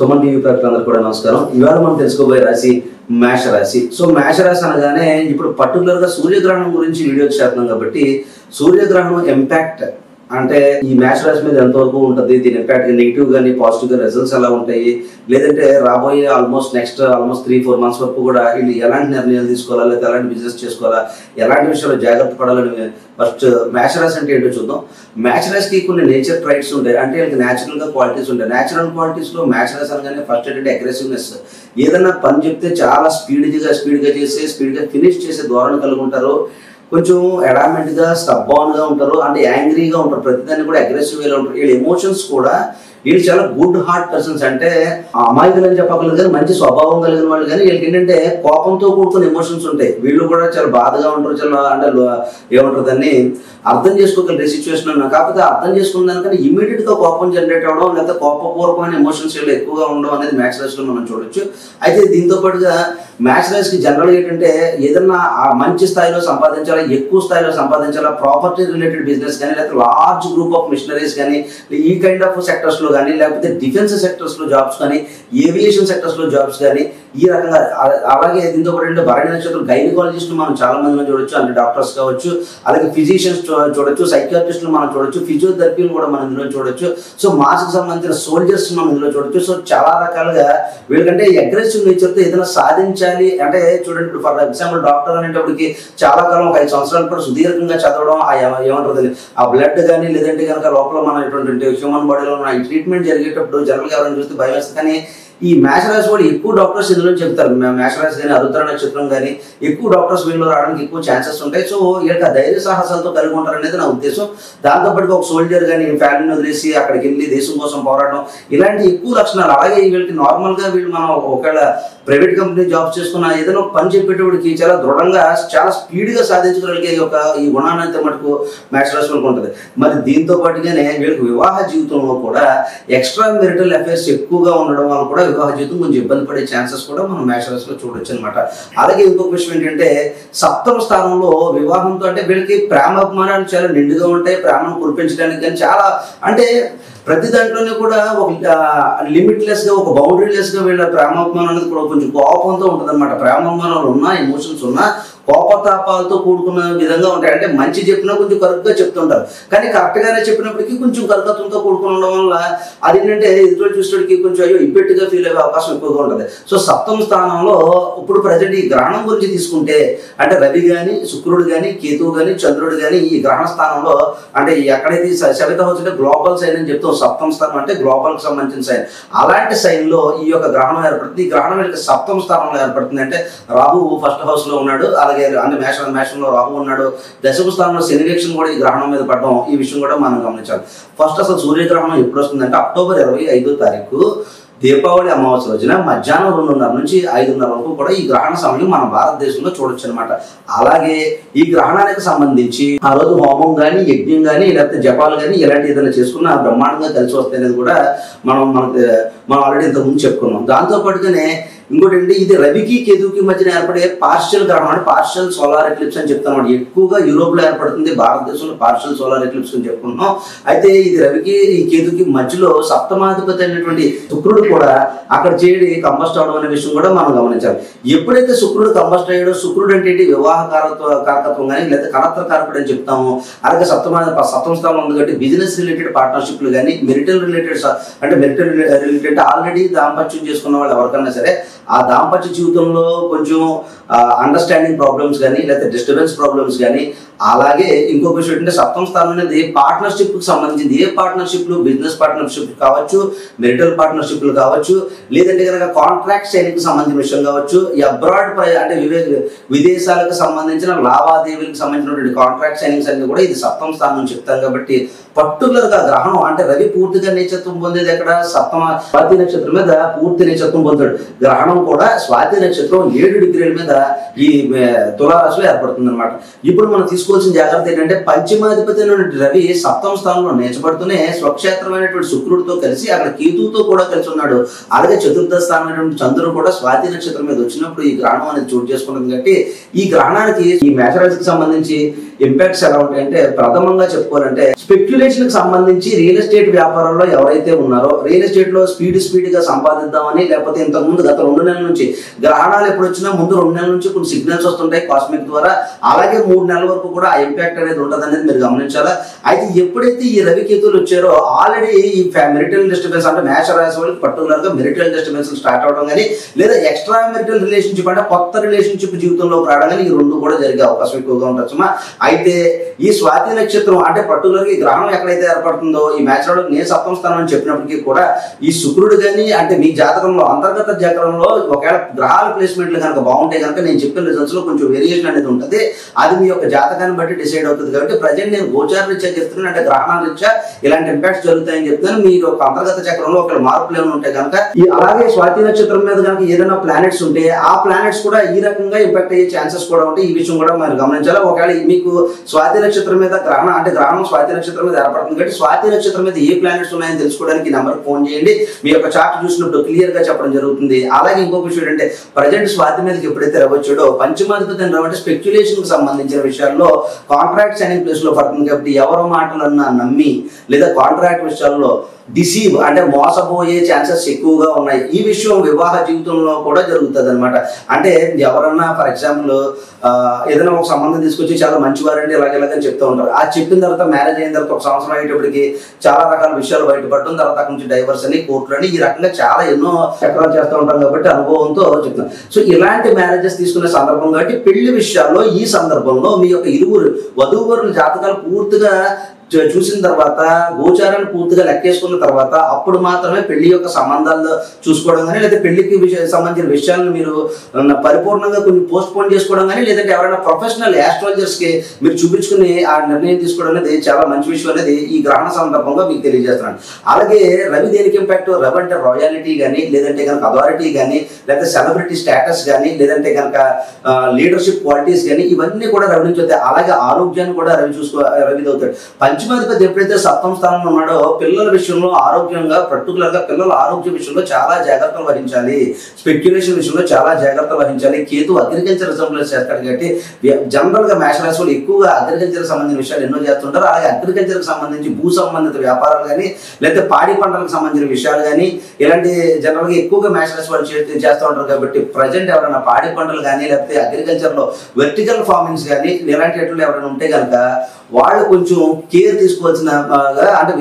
Suman TV ప్రజలందరూ కూడా నమస్కారం. ఇవాళ మనం తెలుసుకోబోయే రాశి మేష రాశి. సో మేష రాశి అనగానే ఇప్పుడు పర్టికులర్గా సూర్యగ్రహణం గురించి వీడియో చేస్తున్నాం కాబట్టి సూర్యగ్రహణం ఇంపాక్ట్ అంటే ఈ మ్యాచ్ రాశి మీద ఎంతవరకు ఉంటుంది? దీని ఇంపాక్ట్ నెగిటివ్ గానీ పాజిటివ్గా రిజల్ట్స్ ఎలా ఉంటాయి? లేదంటే రాబోయే almost next almost three four months వరకు కూడా వీళ్ళు ఎలాంటి నిర్ణయాలు తీసుకోవాలా? లేదా ఎలాంటి బిజినెస్ చేసుకోవాలా? ఎలాంటి విషయాలు జాగ్రత్త పడాలని ఫస్ట్ మ్యాచ్ రాశి అంటే ఏంటో చూద్దాం. మ్యాచ్ రాశికి కొన్ని నేచర్ ట్రైట్స్ ఉంటాయి. అంటే వీళ్ళకి న్యాచురల్గా క్వాలిటీస్ ఉంటాయి. న్యాచురల్ క్వాలిటీస్లో మ్యాచ్ రాశి అనగానే ఫస్ట్ ఏంటంటే అగ్రెసివ్నెస్ ఏదన్నా పని చెప్తే చాలా స్పీడ్గా స్పీడ్గా చేసి స్పీడ్గా ఫినిష్ చేసే ధోరణి కలిగి ఉంటారు కొంచెం ఎడామెంట్గా స్టబ్బాన్గా ఉంటారు అంటే యాంగ్రీగా ఉంటారు ప్రతిదాన్ని కూడా అగ్రెసివ్ వేలో ఉంటారు. వీళ్ళ ఎమోషన్స్ కూడా వీళ్ళు చాలా గుడ్ హార్ట్ పర్సన్స్ అంటే అమాయకులు అని చెప్పగలరు కానీ మంచి స్వభావం కలిగిన వాళ్ళు కానీ వీళ్ళకి ఏంటంటే కోపంతో కూడుకున్న ఎమోషన్స్ ఉంటాయి. వీళ్ళు కూడా చాలా బాధగా ఉంటారు చాలా అంటే లో- ఏమంటారు దాన్ని అర్థం చేసుకోగలిగే సిచ్యువేషన్ ఉన్నా కాకపోతే అర్థం చేసుకున్న దానికంటే ఇమీడియట్గా కోపం జనరేట్ అవడం లేదా కోపపూర్వకమైన ఎమోషన్స్ వీళ్ళు ఎక్కువగా ఉండడం అనేది మ్యాచ్ రేస్లో మనం చూడొచ్చు. అయితే దీంతో పాటుగా మ్యాచ్ రేస్కి జనరల్ ఏంటంటే ఏదన్నా ఆ మంచి స్థాయిలో సంపాదించాలా ఎక్కువ స్థాయిలో సంపాదించాలా ప్రాపర్టీ రిలేటెడ్ బిజినెస్ కానీ లేకపోతే లార్జ్ గ్రూప్ ఆఫ్ మిషనరీస్ కానీ ఈ కైండ్ ఆఫ్ సెక్టర్స్లో కానీ లేకపోతే డిఫెన్స్ సెక్టర్స్లో జాబ్స్ కానీ ఏవియేషన్ సెక్టర్స్లో జాబ్స్ కానీ ఈ రకంగా అలాగే దీంతో పాటు అంటే భరణి నక్షత్రం గైనకాలజిస్టులు మనం చాలా మందిని చూడొచ్చు అంటే డాక్టర్స్ కావచ్చు అలాగే ఫిజిషియన్స్ చూడొచ్చు సైకియాట్రిస్టులు మనం చూడొచ్చు ఫిజియోథెరపీలు కూడా మనం ఇందులో చూడొచ్చు. సో మాస్కి సంబంధించిన సోల్జర్స్ మనం ఇందులో చూడొచ్చు. సో చాలా రకాలుగా వీళ్ళకంటే అగ్రెసివ్ నేచర్తో ఏదైనా సాధించాలి అంటే చూడండి ఫర్ ఎగ్జాంపుల్ డాక్టర్ అనేటప్పటికి చాలా కాలం ఒక ఐదు సంవత్సరాలు కూడా సుదీర్ఘంగా చదవడం ఆ ఆ బ్లడ్ కానీ లేదంటే కనుక లోపల మన ఇటువంటి హ్యూమన్ బాడీలో ఉన్న ట్రీట్మెంట్ జరిగేటప్పుడు జనరల్గా ఎవరైనా చూస్తే భయం వేస్తుంది. కానీ ఈ మేషరాశి కూడా ఎక్కువ డాక్టర్స్ ఇందులో చెప్తారు. మేషరాశి కానీ అరుద్ర నక్షత్రం కానీ ఎక్కువ డాక్టర్స్ వీళ్ళు రావడానికి ఎక్కువ ఛాన్సెస్ ఉంటాయి. సో వీళ్ళకి ఆ ధైర్య సాహసాలతో కలిగి ఉంటారు అనేది నా ఉద్దేశం. దాంతోపాటు ఒక సోల్జర్ కానీ ఫ్యామిలీని వదిలేసి అక్కడికి వెళ్ళి దేశం కోసం పోరాడడం ఇలాంటి ఎక్కువ లక్షణాలు అలాగే వీళ్ళకి నార్మల్గా వీళ్ళు మనం ఒకవేళ ప్రైవేట్ కంపెనీ జాబ్ చేసుకున్న ఏదైనా పని చెప్పేటప్పటికి చాలా దృఢంగా చాలా స్పీడ్గా సాధించగలిగే ఒక ఈ గుణాన్ని అయితే మటుకు మ్యాచ్ వాళ్ళకి ఉంటుంది. మరి దీంతో పాటుగానే వీళ్ళకి వివాహ జీవితంలో కూడా ఎక్స్ట్రా మెరిటల్ అఫైర్స్ ఎక్కువగా ఉండడం వల్ల కూడా వివాహ జీవితం కొంచెం ఇబ్బంది పడే ఛాన్సెస్ కూడా మనం మేషరాశిలో చూడొచ్చు అనమాట అలాగే ఇంకొక విషయం ఏంటంటే సప్తమ స్థానంలో వివాహంతో అంటే వీళ్ళకి ప్రేమ అభిమానాలు చాలా నిండుగా ఉంటాయి ప్రేమను కురిపించడానికి కానీ చాలా అంటే ప్రతి దాంట్లోనే కూడా ఒక లిమిట్లెస్గా ఒక బౌండరీలెస్గా వీళ్ళ ప్రేమాభిమానం అనేది కూడా కొంచెం కోపంతో ఉంటుంది అనమాట ప్రేమాభిమానాలు ఉన్నా ఎమోషన్స్ ఉన్నా కోపతాపాలతో కూడుకున్న విధంగా ఉంటాయి. అంటే మంచి చెప్పినా కొంచెం కరెక్ట్గా చెప్తుంటారు. కానీ కరెక్ట్ గానే చెప్పినప్పటికీ కొంచెం కరకత్వంతో కూడుకుని ఉండడం వల్ల అది ఏంటంటే ఎదుటి చూసేటికి కొంచెం అయ్యో ఇబ్బెట్టుగా ఫీల్ అయ్యే అవకాశం ఎక్కువగా ఉంటుంది. సో సప్తమ స్థానంలో ఇప్పుడు ప్రజెంట్ ఈ గ్రహణం గురించి తీసుకుంటే అంటే రవి గాని శుక్రుడు కానీ కేతువు కానీ చంద్రుడు కానీ ఈ గ్రహణ స్థానంలో అంటే ఎక్కడైతే సవిత హౌస్ అంటే గ్లోబల్ సైన్ అని చెప్తాం. సప్తమ స్థానం అంటే గ్లోబల్కి సంబంధించిన సైన్ అలాంటి సైన్లో ఈ యొక్క గ్రహణం ఏర్పడుతుంది. ఈ గ్రహణం వీళ్ళకి సప్తమ స్థానంలో ఏర్పడుతుంది. అంటే రాహు ఫస్ట్ హౌస్లో ఉన్నాడు. అలాగే అన్ని మేష మేషంలో రాహు ఉన్నాడు. దశపు స్థానంలో శని వీక్షణ కూడా ఈ గ్రహణం మీద పడడం ఈ విషయం కూడా మనం గమనించాలి. ఫస్ట్ అసలు సూర్యగ్రహణం ఎప్పుడు వస్తుందంటే అక్టోబర్ ఇరవై ఐదో తారీఖు దీపావళి అమావాస్య రోజున మధ్యాహ్నం రెండున్నర నుంచి ఐదున్నర వరకు కూడా ఈ గ్రహణ సమయం మన భారతదేశంలో చూడొచ్చు అనమాట అలాగే ఈ గ్రహణానికి సంబంధించి ఆ రోజు హోమం కానీ యజ్ఞం కానీ లేకపోతే జపాలు కానీ ఇలాంటి ఏదైనా చేసుకున్న బ్రహ్మాండంగా కలిసి వస్తాయి అనేది కూడా మనం మనకి మనం ఆల్రెడీ ఇంతకుముందు చెప్పుకున్నాం. దాంతో పాటుగానే ఇంకోటి అండి ఇది రవికి కేతువుకి మధ్యన ఏర్పడే పార్షియల్ గ్రహణం అంటే పార్షియల్ సోలార్ ఎక్లిప్స్ అని చెప్తాం అన్నమాట. ఎక్కువగా యూరోప్లో ఏర్పడుతుంది భారతదేశంలో పార్షియల్ సోలార్ ఎక్లిప్స్ అని చెప్పుకుంటున్నాం. అయితే ఇది రవికి ఈ కేతుకి మధ్యలో సప్తమాధిపతి అయినటువంటి శుక్రుడు కూడా అక్కడ చేడి కంబస్ట్ అవడం అనే విషయం కూడా మనం గమనించాలి. ఎప్పుడైతే శుక్రుడు కంబస్ట్ అయ్యాడో శుక్రుడు అంటే ఏంటి? వివాహ కారత్వ కారకత్వం కానీ లేదా కరత్వ కారకుడు అని చెప్తాము. అలాగే సప్తమ సప్తమ స్థానం ఉంది కాబట్టి బిజినెస్ రిలేటెడ్ పార్ట్నర్షిప్లు కానీ మెరిటల్ రిలేటెడ్ అంటే మెరిటల్ రిలేటెడ్ ఆల్రెడీ దాంపత్యం చేసుకున్న వాళ్ళు ఎవరికైనా సరే ఆ దాంపత్య జీవితంలో కొంచెం అండర్స్టాండింగ్ ప్రాబ్లమ్స్ కానీ లేకపోతే డిస్టర్బెన్స్ ప్రాబ్లమ్స్ కానీ అలాగే ఇంకొక విషయం ఏంటంటే సప్తమ స్థానం అనేది పార్ట్నర్షిప్కు సంబంధించింది ఏ పార్ట్నర్షిప్లు బిజినెస్ పార్ట్నర్షిప్ కావచ్చు మెరిటల్ పార్ట్నర్షిప్లు కావచ్చు లేదంటే కనుక కాంట్రాక్ట్ సైనింగ్ సంబంధించిన విషయం కావచ్చు అబ్రాడ్ అంటే వివే విదేశాలకు సంబంధించిన లావాదేవీలకు సంబంధించినటువంటి కాంట్రాక్ట్ సైనింగ్స్ అన్ని కూడా ఇది సప్తమ స్థానం చెప్తాం కాబట్టి పర్టికులర్గా గ్రహణం అంటే రవి పూర్తిగా నేచత్వం పొందేది ఎక్కడ? సప్తమ స్వాతి నక్షత్రం మీద పూర్తి నేచత్వం పొందాడు గ్రహణం కూడా స్వాతి నక్షత్రం ఏడు డిగ్రీల మీద ఈ తులారాశిలో ఏర్పడుతుంది అనమాట ఇప్పుడు మనం తీసుకోవాల్సిన జాగ్రత్త ఏంటంటే పంచమాధిపతి అయినటువంటి రవి సప్తమ స్థానంలో నేర్చబడుతూనే స్వక్షేత్రమైనటువంటి శుక్రుడితో కలిసి అక్కడ కేతువుతో కూడా కలిసి ఉన్నాడు. అలాగే చతుర్థ స్థానమైనటువంటి చంద్రుడు కూడా స్వాతి నక్షత్రం మీద వచ్చినప్పుడు ఈ గ్రహణం అనేది చోటు చేసుకుంటుంది కాబట్టి ఈ గ్రహణానికి ఈ మేషరాశికి సంబంధించి ఇంపాక్ట్స్ ఎలా ఉంటాయంటే ప్రథమంగా చెప్పుకోవాలంటే స్పెక్యులేషన్కి సంబంధించి రియల్ ఎస్టేట్ వ్యాపారంలో ఎవరైతే ఉన్నారో రియల్ ఎస్టేట్లో స్పీడ్ స్పీడ్గా సంపాదిద్దామని లేకపోతే ఇంతకు ముందు గత రెండు నెలల నుంచి గ్రహణాలు ఎప్పుడు వచ్చినా ముందు రెండు నెలల నుంచి కొన్ని సిగ్నల్స్ వస్తుంటాయి కాస్మిక్ ద్వారా. అలాగే మూడు నెలల వరకు కూడా ఆ ఇంపాక్ట్ అనేది ఉంటుంది అనేది మీరు గమనించాలా? అయితే ఎప్పుడైతే ఈ రవికేతులు వచ్చారో ఆల్రెడీ ఈ మెరిటల్ డిస్టర్బెన్స్ అంటే మేష రాశి వాళ్ళకి పర్టికులర్గా మెరిటల్ డిస్టర్బెన్స్ స్టార్ట్ అవడం కానీ లేదా ఎక్స్ట్రా మెరిటల్ రిలేషన్షిప్ అంటే కొత్త రిలేషన్షిప్ జీవితంలోకి రావడం కానీ ఈ రెండు కూడా జరిగే అవకాశం ఎక్కువగా ఉండొచ్చు అయితే ఈ స్వాతి నక్షత్రం అంటే పర్టికులర్గా ఈ గ్రహణం ఎక్కడైతే ఏర్పడుతుందో ఈ మ్యాచ్లో నేను సప్తమ స్థానం అని చెప్పినప్పటికీ కూడా ఈ శుక్రుడు కానీ అంటే మీ జాతకంలో అంతర్గత జాతకంలో ఒకవేళ గ్రహాల ప్లేస్మెంట్లు కనుక బాగుంటే కనుక నేను చెప్పిన రిజల్ట్స్లో కొంచెం వేరియేషన్ అనేది ఉంటుంది. అది మీ యొక్క జాతకాన్ని బట్టి డిసైడ్ అవుతుంది. కాబట్టి ప్రజెంట్ నేను గోచార రీత్యా చెప్తున్నాను. అంటే గ్రహణాల రీత్యా ఇలాంటి ఇంపాక్ట్స్ జరుగుతాయని చెప్తున్నాను. మీ యొక్క అంతర్గత చక్రంలో ఒక మార్పులు ఏమైనా ఉంటే కనుక ఈ అలాగే స్వాతి నక్షత్రం మీద కనుక ఏదైనా ప్లానెట్స్ ఉంటే ఆ ప్లానెట్స్ కూడా ఈ రకంగా ఇంపాక్ట్ అయ్యే ఛాన్సెస్ కూడా ఉంటాయి. ఈ విషయం కూడా మనం గమనించాలి? ఒకవేళ మీకు స్వాతి నక్షత్రం మీద గ్రహణం అంటే గ్రహణం స్వాతి నక్షత్రం మీద ఏర్పడుతుంది. కాబట్టి స్వాతి నక్షత్రం మీద ఏ ప్లానెట్స్ ఉన్నాయని తెలుసుకోవడానికి నెంబర్ ఫోన్ చేయండి. మీ యొక్క చార్ట్ చూసినప్పుడు క్లియర్గా చెప్పడం జరుగుతుంది. అలాగే ఇంకొక విషయం ఏంటంటే ప్రజెంట్ స్వాతి మీదకి ఎప్పుడైతే రవచ్చాడో పంచమాధిపతి అని రవంటే స్పెక్యులేషన్కి సంబంధించిన విషయాల్లో కాంట్రాక్ట్ సైనింగ్ ప్లేస్లో పడుతుంది. కాబట్టి ఎవరు మాటలన్నా నమ్మి లేదా కాంట్రాక్ట్ విషయాల్లో డిసీవ్ అంటే మోసపోయే ఛాన్సెస్ ఎక్కువగా ఉన్నాయి. ఈ విషయం వివాహ జీవితంలో కూడా జరుగుతుంది అనమాట అంటే ఎవరన్నా ఫర్ ఎగ్జాంపుల్ ఏదైనా ఒక సంబంధం తీసుకొచ్చి చాలా మంచివారండి ఇలాగ ఇలాగని చెప్తూ ఉంటారు. ఆ చెప్పిన తర్వాత మ్యారేజ్ అయిన తర్వాత ఒక సంవత్సరం అయ్యేటప్పటికి చాలా రకాల విషయాలు బయటపడటం తర్వాత అక్కడి నుంచి డైవర్స్ అని కోర్టులు అని ఈ రకంగా చాలా ఎన్నో చక్రాలు చేస్తూ ఉంటాం కాబట్టి అనుభవంతో చెప్తున్నాను సో ఇలాంటి మ్యారేజెస్ తీసుకునే సందర్భం కాబట్టి పెళ్ళి విషయాల్లో ఈ సందర్భంలో మీ యొక్క ఇరువురు వధూవరుల జాతకాలు పూర్తిగా చూసిన తర్వాత గోచారాన్ని పూర్తిగా లెక్కేసుకున్న తర్వాత అప్పుడు మాత్రమే పెళ్ళి యొక్క సంబంధాలు చూసుకోవడం కానీ లేదా పెళ్ళికి విషయ సంబంధించిన విషయాలను మీరు పరిపూర్ణంగా కొన్ని పోస్ట్ పోన్ చేసుకోవడం కానీ లేదంటే ఎవరైనా ప్రొఫెషనల్ ఆస్ట్రాలజర్స్కి మీరు చూపించుకుని ఆ నిర్ణయం తీసుకోవడం అనేది చాలా మంచి విషయం అనేది ఈ గ్రహణ సందర్భంగా మీకు తెలియజేస్తున్నాను. అలాగే రవి దేనికి ఇంపాక్ట్ రవి అంటే రాయాలిటీ కానీ లేదంటే కనుక అథారిటీ కానీ లేకపోతే సెలబ్రిటీ స్టేటస్ కానీ లేదంటే కనుక లీడర్షిప్ క్వాలిటీస్ కానీ ఇవన్నీ కూడా రవి నుంచి వస్తాయి. అలాగే ఆరోగ్యాన్ని కూడా రవి చూసుకో రవి అవుతాడు. పంచమాధిపతి ఎప్పుడైతే సప్తమ స్థానంలో ఉన్నాడో పిల్లల విషయంలో ఆరోగ్యంగా పర్టికులర్గా పిల్లల ఆరోగ్య విషయంలో చాలా జాగ్రత్తలు వహించాలి. స్పెక్యులేషన్ విషయంలో చాలా జాగ్రత్తలు వహించాలి. కేతు అగ్రికల్చర్ రిజంలో చేస్తాడు కాబట్టి జనరల్గా మేష ఎక్కువగా అగ్రికల్చర్ సంబంధించిన విషయాలు ఎన్నో చేస్తుంటారు. అలాగే అగ్రికల్చర్ సంబంధించి భూ సంబంధిత వ్యాపారాలు కానీ లేకపోతే పాడి పంటలకు సంబంధించిన విషయాలు కానీ ఇలాంటి జనరల్గా ఎక్కువగా మేషరాశి వాళ్ళు చేస్తూ ఉంటారు కాబట్టి ప్రజెంట్ ఎవరైనా పాడి పంటలు కానీ లేకపోతే అగ్రికల్చర్లో వెర్టికల్ ఫార్మింగ్స్ కానీ ఇలాంటి ఎవరైనా ఉంటే కనుక వాళ్ళు కొంచెం కేర్ తీసుకోవాల్సిన అంటే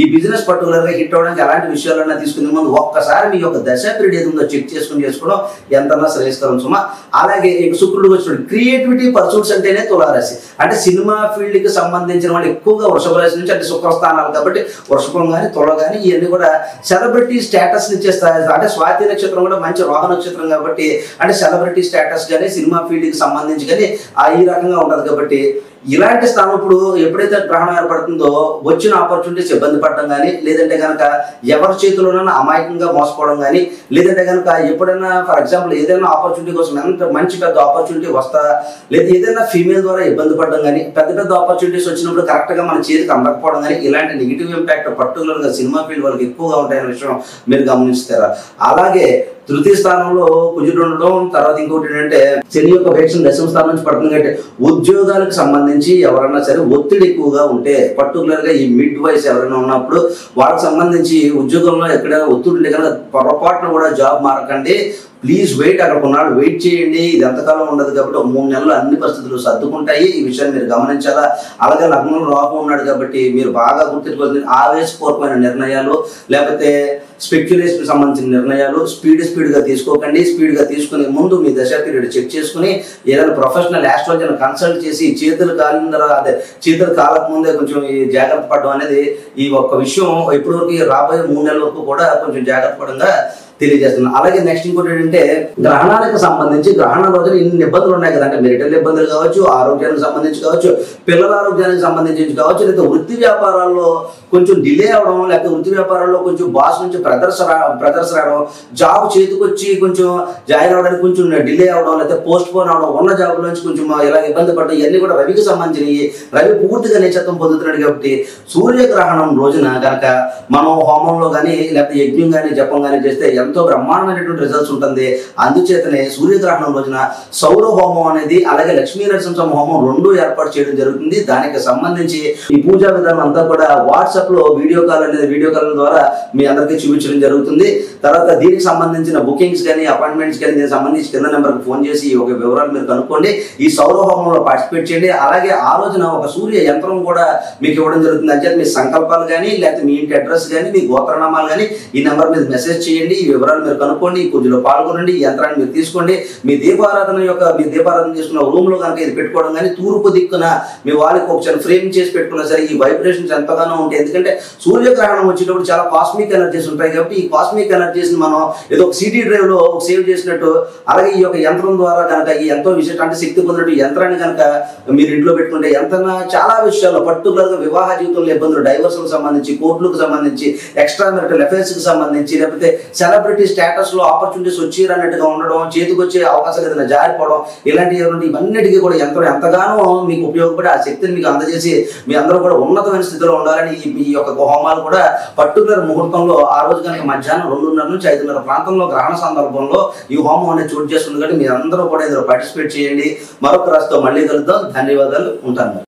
ఈ బిజినెస్ పర్టికులర్గా హిట్ అవడానికి ఎలాంటి విషయాలన్నా తీసుకునే ముందు ఒక్కసారి మీ యొక్క దశ పీరియడ్ ఏది ఉందో చెక్ చేసుకుని చేసుకోవడం ఎంతన్నా శ్రేయస్కరం సుమా. అలాగే శుక్రుడు వచ్చిన క్రియేటివిటీ పర్సూట్స్ అంటేనే తులారాశి. అంటే సినిమా ఫీల్డ్కి సంబంధించిన వాళ్ళు ఎక్కువగా వృషభ రాశి నుంచి అంటే శుక్రస్థానాలు కాబట్టి వృషభం కానీ తుల కానీ ఇవన్నీ కూడా సెలబ్రిటీ స్టేటస్ ఇచ్చేస్తారు అంటే స్వాతి నక్షత్రం కూడా మంచి రోహ నక్షత్రం కాబట్టి అంటే సెలబ్రిటీ స్టేటస్ కానీ సినిమా ఫీల్డ్కి సంబంధించి కానీ ఆ ఈ రకంగా ఉంటుంది కాబట్టి ఇలాంటి స్థానం ఇప్పుడు ఎప్పుడైతే గ్రహణం ఏర్పడుతుందో వచ్చిన ఆపర్చునిటీస్ ఇబ్బంది పడడం కానీ లేదంటే కనుక ఎవరి చేతిలోనైనా అమాయకంగా మోసపోవడం కానీ లేదంటే కనుక ఎప్పుడైనా ఫర్ ఎగ్జాంపుల్ ఏదైనా ఆపర్చునిటీ కోసం ఎంత మంచి పెద్ద ఆపర్చునిటీ వస్తా లేదా ఏదైనా ఫీమేల్ ద్వారా ఇబ్బంది పడడం కానీ పెద్ద పెద్ద ఆపర్చునిటీస్ వచ్చినప్పుడు కరెక్ట్గా మన చేతికి అందకపోవడం కానీ ఇలాంటి నెగిటివ్ ఇంపాక్ట్ పర్టికులర్గా సినిమా ఫీల్డ్ వాళ్ళకి ఎక్కువగా ఉంటాయనే విషయం మీరు గమనిస్తారా అలాగే తృతీయ స్థానంలో కుజుడు ఉండడం తర్వాత ఇంకోటి ఏంటంటే శని యొక్క వేక్షణ దశమ స్థానం నుంచి పడుతుంది అంటే ఉద్యోగాలకు సంబంధించి ఎవరైనా సరే ఒత్తిడి ఎక్కువగా ఉంటే పర్టికులర్గా ఈ మిడ్ వయస్ ఎవరైనా ఉన్నప్పుడు వాళ్ళకి సంబంధించి ఉద్యోగంలో ఎక్కడ ఒత్తిడి ఉంటే కనుక పొరపాటున కూడా జాబ్ మారకండి. ప్లీజ్ వెయిట్ అక్కడ కొన్నాళ్ళు. వెయిట్ చేయండి. ఇది ఎంతకాలం ఉండదు కాబట్టి ఒక మూడు నెలలు అన్ని పరిస్థితులు సర్దుకుంటాయి. ఈ విషయాన్ని మీరు గమనించాలా? అలాగే లగ్నంలో రాహు ఉన్నాడు కాబట్టి మీరు బాగా గుర్తుపెట్టుకోవాల్సింది ఆవేశపూర్వమైన నిర్ణయాలు లేకపోతే స్పెక్యులేషన్ సంబంధించిన నిర్ణయాలు స్పీడ్ స్పీడ్గా తీసుకోకండి. స్పీడ్గా తీసుకునే ముందు మీ దశ పీరియడ్ చెక్ చేసుకుని ఏదైనా ప్రొఫెషనల్ ఆస్ట్రాలజీని కన్సల్ట్ చేసి చేతులు కాలిన తర్వాత అదే చేతులు కాలక ముందే కొంచెం ఈ జాగ్రత్త పడడం అనేది ఈ ఒక్క విషయం ఇప్పటి వరకు రాబోయే మూడు నెలల వరకు కూడా కొంచెం జాగ్రత్త పడంగా తెలియజేస్తున్నాను అలాగే నెక్స్ట్ ఇంకోటి ఏంటంటే గ్రహణానికి సంబంధించి గ్రహణ రోజున ఇన్ని ఇబ్బందులు ఉన్నాయి కదంటే మెరిటల్ ఇబ్బందులు కావచ్చు ఆరోగ్యానికి సంబంధించి కావచ్చు పిల్లల ఆరోగ్యానికి సంబంధించి కావచ్చు లేదా వృత్తి వ్యాపారాల్లో కొంచెం డిలే అవడం లేకపోతే వృత్తి వ్యాపారాల్లో కొంచెం బాస్ నుంచి ప్రదర్శ ప్రదర్శన రావడం జాబ్ చేతికొచ్చి కొంచెం జాయిన్ అవడానికి కొంచెం డిలే అవడం లేకపోతే పోస్ట్ పోన్ అవడం ఉన్న జాబ్ నుంచి కొంచెం ఇలా ఇబ్బంది పడడం ఇవన్నీ కూడా రవికి సంబంధించినవి. రవి పూర్తిగా నిశ్చత్వం పొందుతున్నాడు కాబట్టి సూర్యగ్రహణం రోజున కనుక మనం హోమంలో కానీ లేకపోతే యజ్ఞం కానీ జపం కానీ చేస్తే ఎంతో బ్రహ్మాండమైనటువంటి రిజల్ట్స్ ఉంటుంది. అందుచేతనే సూర్యగ్రహణం రోజున సౌర హోమం అనేది అలాగే లక్ష్మీ నరసింహ హోమం రెండు ఏర్పాటు చేయడం జరుగుతుంది. దానికి సంబంధించి ఈ పూజా విధానం అంతా కూడా వాట్సాప్లో వీడియో కాల్ అనేది వీడియో కాల్ ద్వారా మీ అందరికీ చూపించడం జరుగుతుంది. తర్వాత దీనికి సంబంధించిన బుకింగ్స్ కానీ అపాయింట్మెంట్స్ కానీ దీనికి సంబంధించి కింద నెంబర్కి ఫోన్ చేసి ఒక వివరాలు మీరు కనుక్కోండి. ఈ సౌర హోమంలో పార్టిసిపేట్ చేయండి. అలాగే ఆ రోజున ఒక సూర్య యంత్రం కూడా మీకు ఇవ్వడం జరుగుతుంది. అంటే మీ సంకల్పాలు కానీ లేకపోతే మీ ఇంటి అడ్రస్ కానీ మీ గోత్రనామాలు కానీ ఈ నెంబర్ మీద మెసేజ్ చేయండి. ఈ వివరాలు మీరు కనుక్కోండి ఈ పూజలో పాల్గొనండి ఈ యంత్రాన్ని మీరు తీసుకోండి. మీ దీపారాధన యొక్క మీ దీపారాధన చేసుకున్న రూమ్లో కనుక ఇది పెట్టుకోవడం కానీ తూర్పు దిక్కున మీ వాళ్ళకి ఒకసారి ఫ్రేమ్ చేసి పెట్టుకున్నా సరే ఈ వైబ్రేషన్స్ ఎంతగానో ఉంటాయి. ఎందుకంటే సూర్యగ్రహణం వచ్చేటప్పుడు చాలా కాస్మిక్ ఎనర్జీస్ ఉంటాయి కాబట్టి ఈ కాస్మిక్ ఎనర్జీస్ మనం ఏదో ఒక సిటీ డ్రైవ్లో సేవ్ చేసినట్టు అలాగే ఈ యొక్క యంత్రం ద్వారా కనుక ఈ ఎంతో విశేష అంటే శక్తి పొందినట్టు యంత్రాన్ని కనుక మీరు ఇంట్లో పెట్టుకుంటే ఎంత చాలా విషయాల్లో పర్టికులర్గా వివాహ జీవితంలో ఇబ్బందులు డైవర్స్లకు సంబంధించి కోర్టులకు సంబంధించి ఎక్స్ట్రా మెరిటల్ అఫైర్స్కి సంబంధించి లేకపోతే సెలబ్రిటీ స్టేటస్లో ఆపర్చునిటీస్ వచ్చి అన్నట్టుగా ఉండడం చేతికొచ్చే అవకాశాలు ఏదైనా జారిపోవడం ఇలాంటి ఇవన్నిటికీ కూడా ఎంతో ఎంతగానో మీకు ఉపయోగపడి ఆ శక్తిని మీకు అందజేసి మీ అందరూ కూడా ఉన్నతమైన స్థితిలో ఉండాలని ఈ యొక్క హోమాలు కూడా పర్టికులర్ ముహూర్తంలో ఆ రోజు కనుక మధ్యాహ్నం రెండున్నర నుంచి ఐదున్నర ప్రాంతంలో గ్రహణ సందర్భంలో ఈ హోమం అనేది చోటు చేస్తుంది కాబట్టి మీరు అందరూ కూడా ఇందులో పార్టిసిపేట్ చేయండి. మరొక రాష్ట్రం మళ్ళీ కలుద్దాం. ధన్యవాదాలు. ఉంటాను.